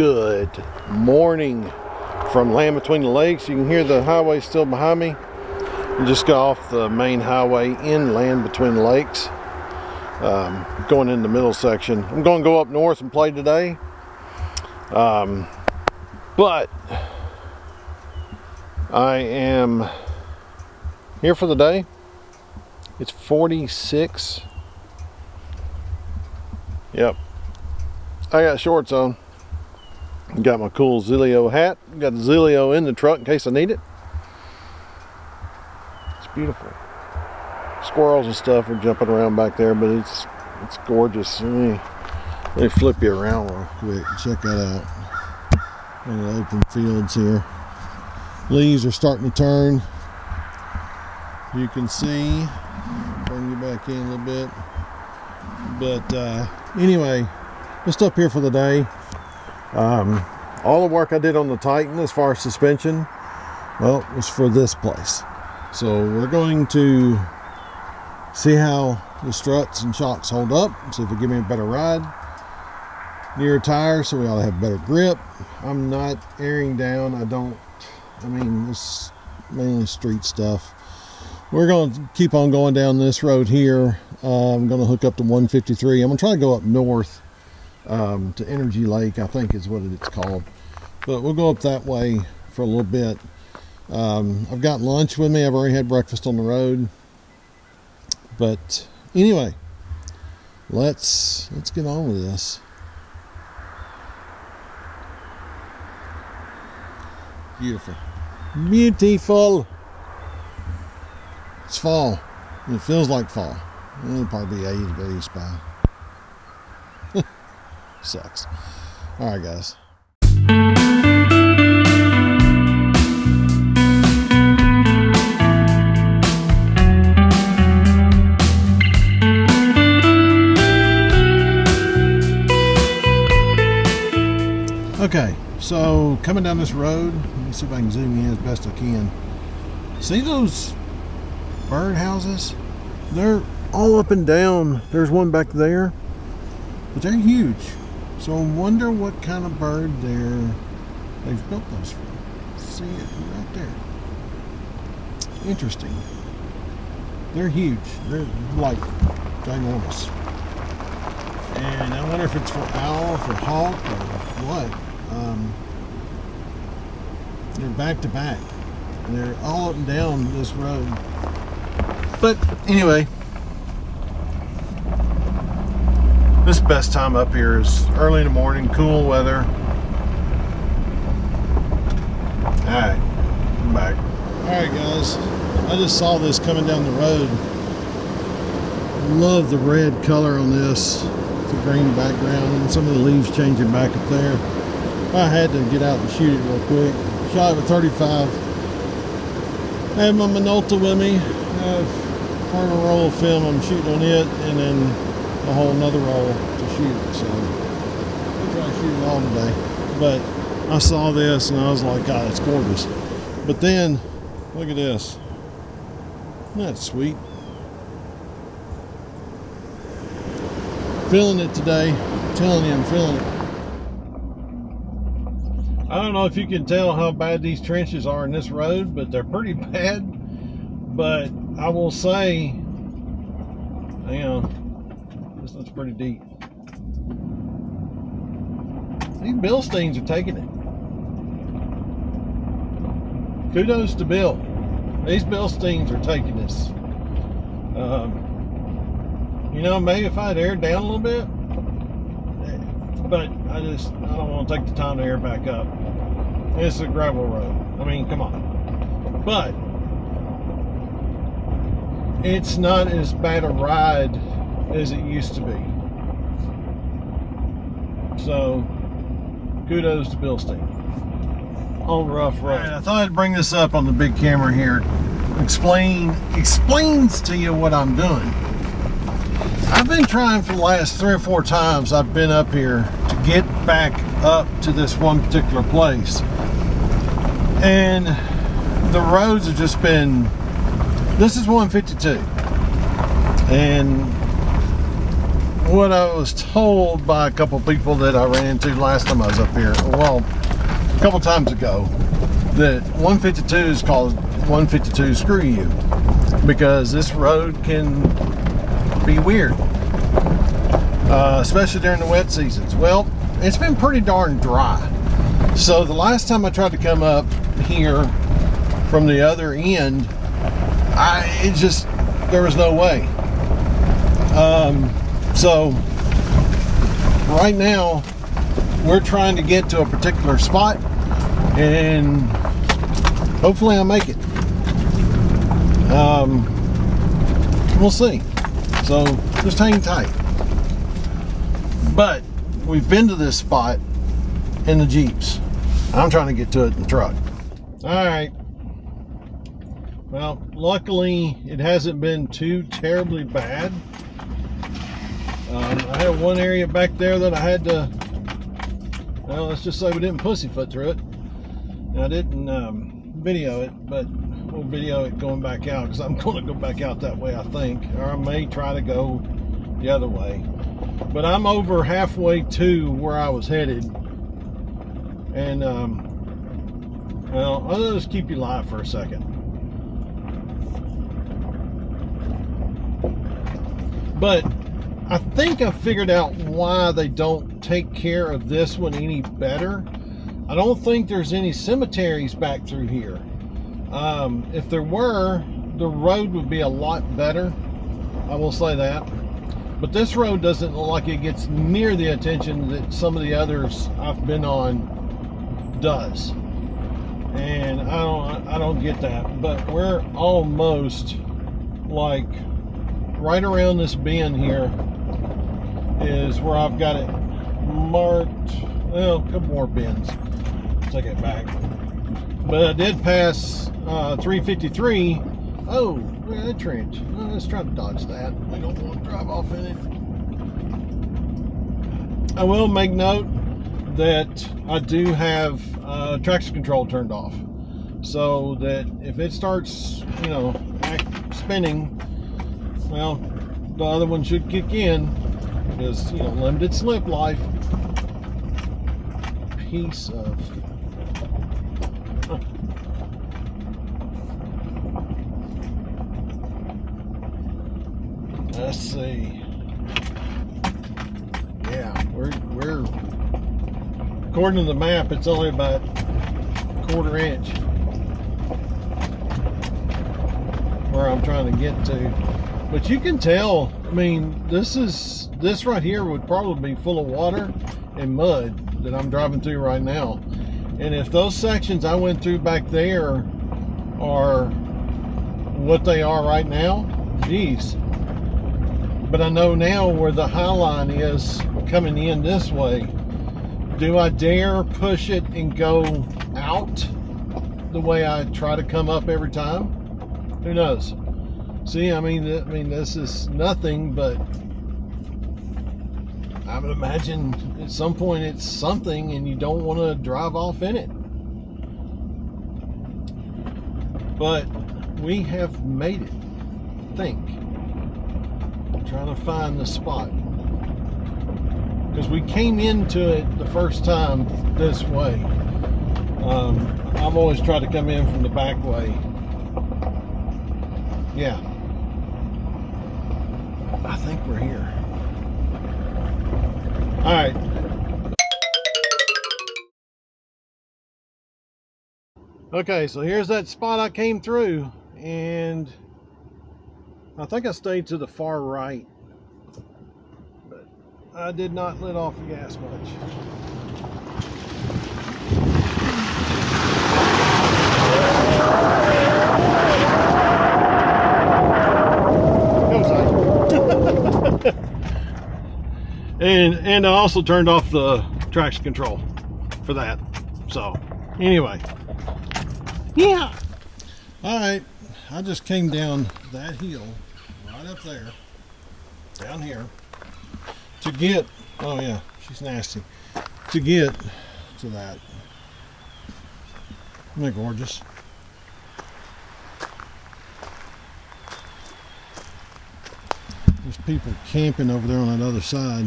Good morning from Land Between the Lakes. You can hear the highway still behind me. We just got off the main highway in Land Between the Lakes. Um, going in the middle section. I'm going to go up north and play today. Um, but I am here for the day. It's 46. Yep. I got shorts on. Got my cool Zilio hat. Got Zilio in the truck in case I need it. It's beautiful. Squirrels and stuff are jumping around back there, but it's it's gorgeous. Let me, let me flip you around real quick. Check that out. Open fields here. Leaves are starting to turn. You can see. Bring you back in a little bit. But uh, anyway, just up here for the day. Um, all the work I did on the Titan as far as suspension, well, was for this place. So we're going to see how the struts and shocks hold up, see if it give me a better ride. Newer tires, so we ought to have better grip. I'm not airing down. I don't, I mean, this mainly street stuff. We're going to keep on going down this road here. Uh, I'm going to hook up to 153. I'm going to try to go up north um, to Energy Lake, I think is what it's called. But we'll go up that way for a little bit. Um, I've got lunch with me. I've already had breakfast on the road. But anyway, let's let's get on with this. Beautiful. Beautiful. It's fall. It feels like fall. It'll probably be 80 degrees by Sucks. All right, guys. Okay, so coming down this road, let me see if I can zoom in as best I can. See those bird houses? They're all up and down. There's one back there, but they're huge. So I wonder what kind of bird they're, they've built those for. See it right there. Interesting. They're huge. They're like ginormous. And I wonder if it's for owl, for hawk, or what. Um, they're back to back. They're all up and down this road. But anyway, this best time up here is early in the morning, cool weather. Alright, I'm back. Alright guys, I just saw this coming down the road. Love the red color on this. The green background and some of the leaves changing back up there. I had to get out and shoot it real quick. Shot it with 35. I have my Minolta with me. I have a roll of film I'm shooting on it and then a whole nother roll to shoot. So I'll try to shoot it all today. But I saw this and I was like, God, it's gorgeous. But then, look at this. Isn't that sweet? Feeling it today. I'm telling you, I'm feeling it. I don't know if you can tell how bad these trenches are in this road, but they're pretty bad. But I will say, you on, looks pretty deep. These Bilsteins are taking it. Kudos to Bill. These Bilsteins are taking this. Um, you know, maybe if I'd aired down a little bit, but I just I don't want to take the time to air back up. It's a gravel road. I mean, come on. But it's not as bad a ride as it used to be. So, kudos to Bilstein on rough road. Right, I thought I'd bring this up on the big camera here. Explain explains to you what I'm doing. I've been trying for the last three or four times I've been up here to get back up to this one particular place. And the roads have just been this is 152. And what I was told by a couple people that I ran into last time I was up here, well, a couple times ago, that 152 is called 152 Screw You because this road can be weird, uh, especially during the wet seasons. Well, it's been pretty darn dry. So the last time I tried to come up here from the other end, I it just there was no way. Um, so right now we're trying to get to a particular spot and hopefully I make it. Um, we'll see. So just hang tight. But we've been to this spot in the Jeeps. I'm trying to get to it in the truck. All right. Well, luckily it hasn't been too terribly bad. Um, I had one area back there that I had to, well, let's just say we didn't pussyfoot through it. I didn't um, video it, but we'll video it going back out because I'm going to go back out that way, I think. Or I may try to go the other way. But I'm over halfway to where I was headed. And, um, well, I'll just keep you live for a second. But I think I figured out why they don't take care of this one any better. I don't think there's any cemeteries back through here. Um, if there were, the road would be a lot better. I will say that. But this road doesn't look like it gets near the attention that some of the others I've been on does. And I don't I don't get that. But we're almost like right around this bend here is where I've got it marked. Well, a couple more bends. Take it back. But I did pass uh, 353. Oh, look at that trench. Let's try to dodge that. We don't want to drive off in it. I will make note that I do have uh, traction control turned off. So that if it starts, you know, spinning, well, the other one should kick in because, you know, limited slip life. Piece of... Let's see. Yeah, we're, we're, according to the map, it's only about quarter inch where I'm trying to get to. But you can tell, I mean, this is, this right here would probably be full of water and mud that I'm driving through right now. And if those sections I went through back there are what they are right now, geez. But I know now where the high line is coming in this way. Do I dare push it and go out the way I try to come up every time? Who knows? See, I mean, I mean, this is nothing, but I would imagine at some point it's something, and you don't want to drive off in it. But we have made it. Think. I'm trying to find the spot because we came into it the first time this way. Um, I've always tried to come in from the back way. Yeah, think we're here. All right. Okay, so here's that spot I came through. and I think I stayed to the far right, but I did not let off the gas much. and and I also turned off the traction control for that. So anyway, yeah. All right, I just came down that hill right up there, down here, to get. Oh yeah, she's nasty. To get to that. Isn't that gorgeous? There's people camping over there on that other side.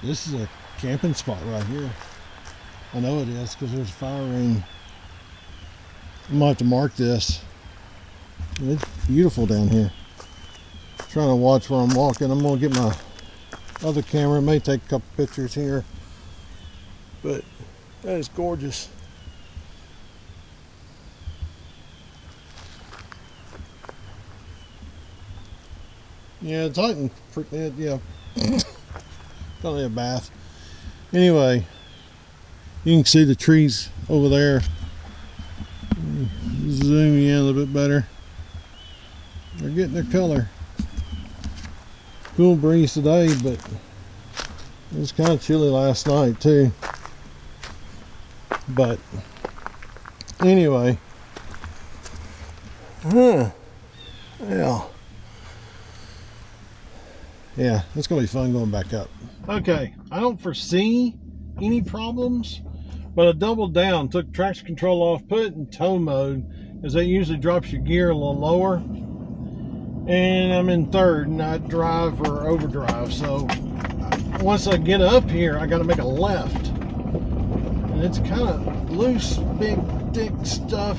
This is a camping spot right here. I know it is because there's a fire ring. I'm gonna have to mark this. It's beautiful down here. Trying to watch where I'm walking. I'm gonna get my other camera. May take a couple pictures here. But that is gorgeous. Yeah, it's Titan. Yeah, probably a bath. Anyway, you can see the trees over there. Mm, zoom in a little bit better. They're getting their color. Cool breeze today, but it was kind of chilly last night too. But anyway, huh? Yeah. Yeah, it's gonna be fun going back up. Okay, I don't foresee any problems, but I doubled down, took traction control off, put it in tow mode, as that usually drops your gear a little lower. And I'm in third, not drive or overdrive. So once I get up here, I got to make a left, and it's kind of loose, big, thick stuff.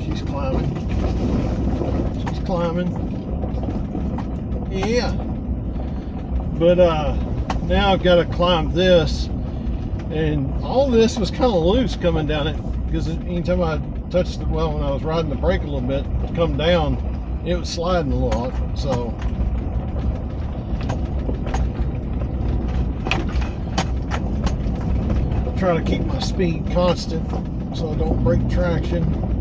She's climbing. She's climbing. Yeah. But uh, now I've got to climb this. And all this was kind of loose coming down it. Because anytime I touched the, well, when I was riding the brake a little bit come down, it was sliding a lot. So try to keep my speed constant so I don't break traction.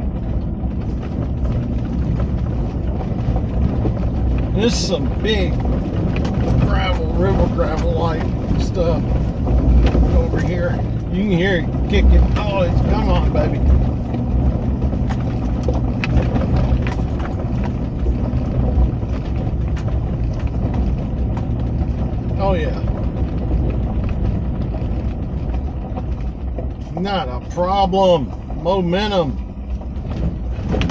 This is some big gravel, river gravel like stuff over here. You can hear it kicking. Oh, it's come on, baby. Oh yeah. Not a problem. Momentum.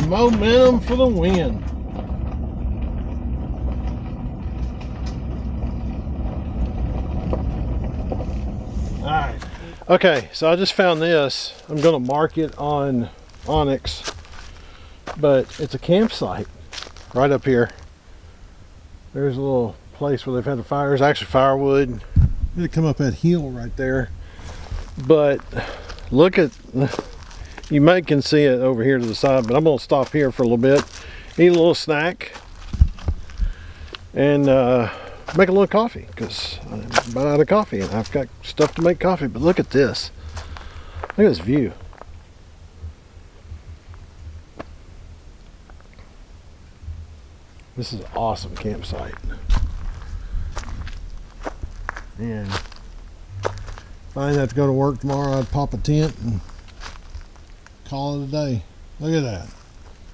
Momentum for the win. Okay, so I just found this. I'm gonna mark it on onX, but it's a campsite right up here. There's a little place where they've had the fires, actually firewood. Gonna come up that hill right there. But look at you may can see it over here to the side, but I'm gonna stop here for a little bit, eat a little snack, and uh, make a little coffee because I'm about out of coffee and I've got stuff to make coffee. But look at this. Look at this view. This is an awesome campsite. And if I didn't have to go to work tomorrow, I'd pop a tent and call it a day. Look at that.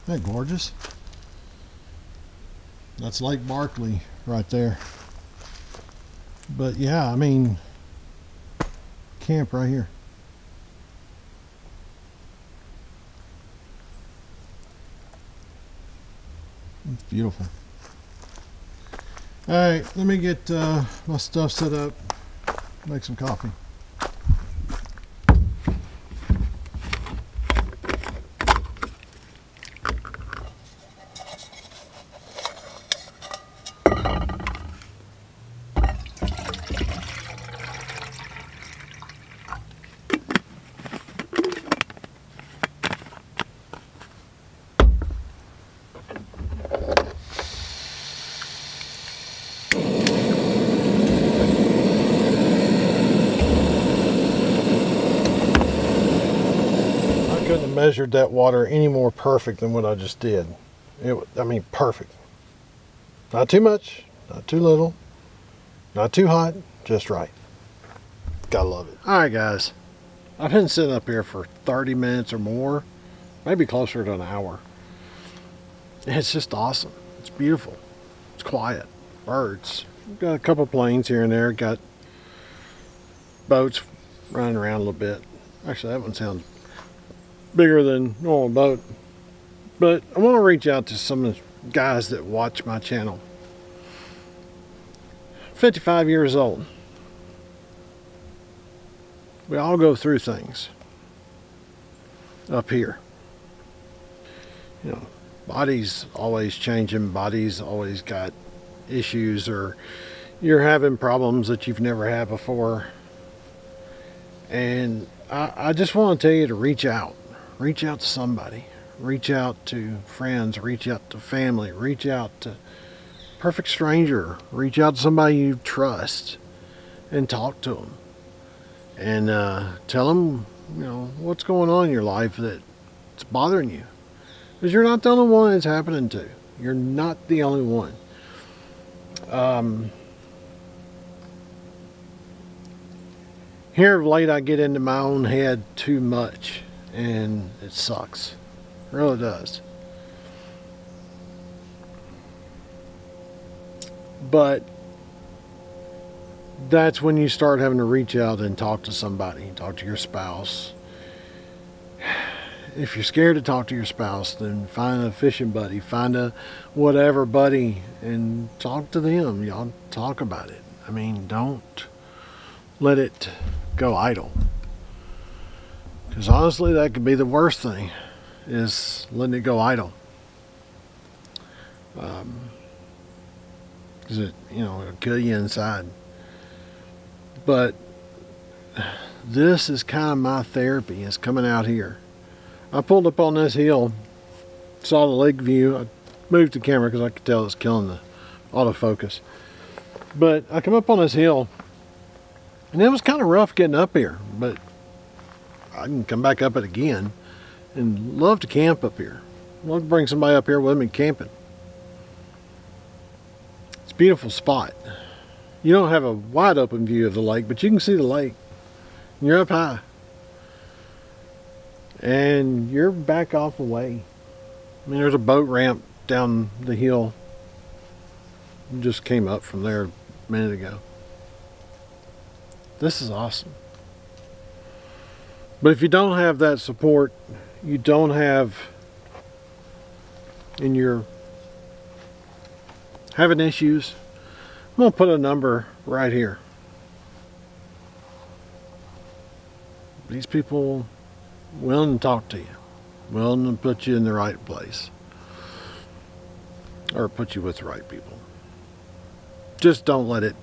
Isn't that gorgeous? That's Lake Barkley right there. But yeah, I mean, camp right here. It's beautiful. All right, let me get uh, my stuff set up, make some coffee. Measured that water any more perfect than what I just did. It, I mean, perfect. Not too much, not too little, not too hot, just right. Gotta love it. All right, guys. I've been sitting up here for 30 minutes or more, maybe closer to an hour. It's just awesome. It's beautiful. It's quiet. Birds. Got a couple planes here and there. Got boats running around a little bit. Actually, that one sounds bigger than normal boat. But I want to reach out to some of the guys that watch my channel. 55 years old. We all go through things up here. You know, bodies always changing, bodies always got issues or you're having problems that you've never had before. And I, I just want to tell you to reach out. Reach out to somebody. Reach out to friends. Reach out to family. Reach out to perfect stranger. Reach out to somebody you trust and talk to them. And uh, tell them, you know, what's going on in your life that's bothering you. Because you're not the only one it's happening to. You're not the only one. Um, here of late I get into my own head too much and it sucks. It really does. But that's when you start having to reach out and talk to somebody, talk to your spouse. If you're scared to talk to your spouse, then find a fishing buddy, find a whatever buddy, and talk to them. Y'all talk about it. I mean, don't let it go idle. Because honestly, that could be the worst thing, is letting it go idle. Um, because it, you know, it'll kill you inside. But this is kind of my therapy, is coming out here. I pulled up on this hill, saw the lake view. I moved the camera because I could tell it's killing the autofocus. But I come up on this hill, and it was kind of rough getting up here, but I can come back up it again and love to camp up here. Love to bring somebody up here with me camping. It's a beautiful spot. You don't have a wide open view of the lake, but you can see the lake. You're up high. And you're back off away. I mean, there's a boat ramp down the hill. Just came up from there a minute ago. This is awesome. But if you don't have that support, you don't have in your having issues, I'm going to put a number right here. These people willing to talk to you, willing to put you in the right place, or put you with the right people. Just don't let it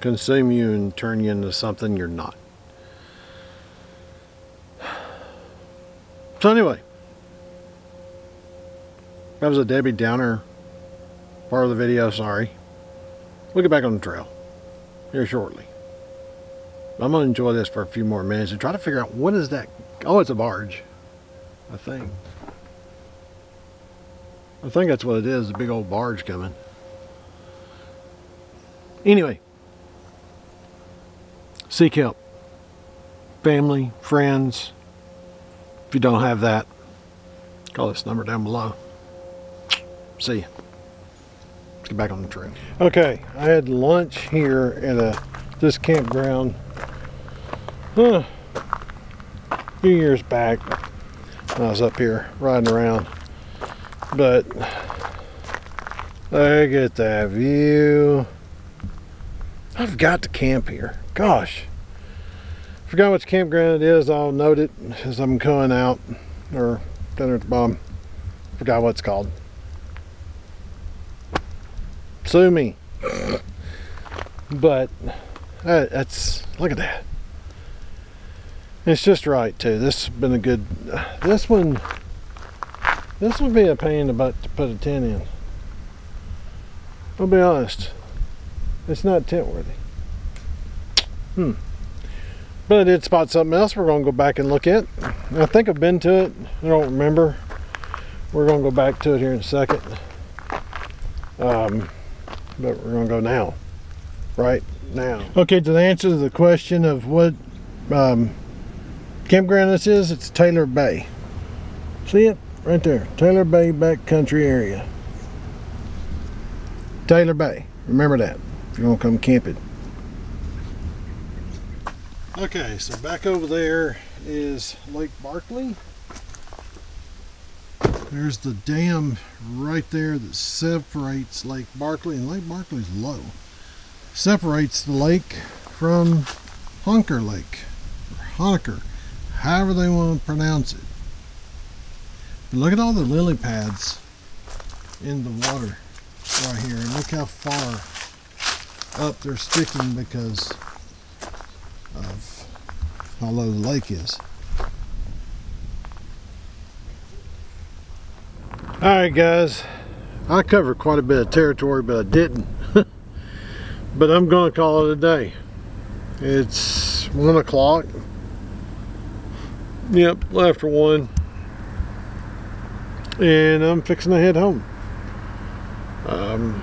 consume you and turn you into something you're not. So anyway, that was a Debbie Downer part of the video, sorry. We'll get back on the trail here shortly. I'm going to enjoy this for a few more minutes and try to figure out what is that. Oh, it's a barge, I think. I think that's what it is, a big old barge coming. Anyway, seek help. Family, friends. If you don't have that, call this number down below. See you. Let's get back on the trail. Okay, I had lunch here at a this campground huh, a few years back when I was up here riding around. But look at that view. I've got to camp here. Gosh. Forgot which campground it is. I'll note it as I'm coming out or down at the bottom. Forgot what it's called. Sue me. But that's look at that. It's just right too. This has been a good. This one. This would be a pain butt to put a tent in. I'll be honest. It's not tent worthy. Hmm. But I did spot something else we're to go back and look at. I think I've been to it. I don't remember. We're gonna go back to it here in a second. Um, but we're gonna go now, right now. Okay, to the answer the question of what um, campground this is, it's Taylor Bay. See it right there, Taylor Bay backcountry area. Taylor Bay. Remember that if you want to come camping. Okay, so back over there is Lake Barkley. There's the dam right there that separates Lake Barkley, and Lake Barkley's low. Separates the lake from Honker Lake, or Honaker, however they want to pronounce it. But look at all the lily pads in the water right here, and look how far up they're sticking because of how low the lake is. Alright guys, I covered quite a bit of territory but I didn't. but I'm going to call it a day. It's 1 o'clock. Yep, after 1. And I'm fixing to head home. Um,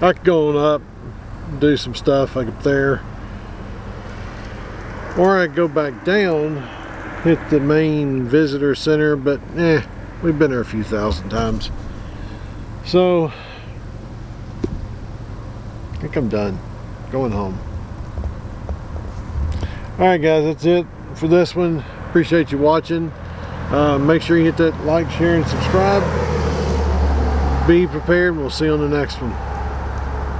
I could go on up, do some stuff like up there. Or I go back down, hit the main visitor center, but eh, we've been there a few thousand times. So, I think I'm done. Going home. Alright guys, that's it for this one. Appreciate you watching. Uh, make sure you hit that like, share, and subscribe. Be prepared. We'll see you on the next one.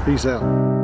Peace out.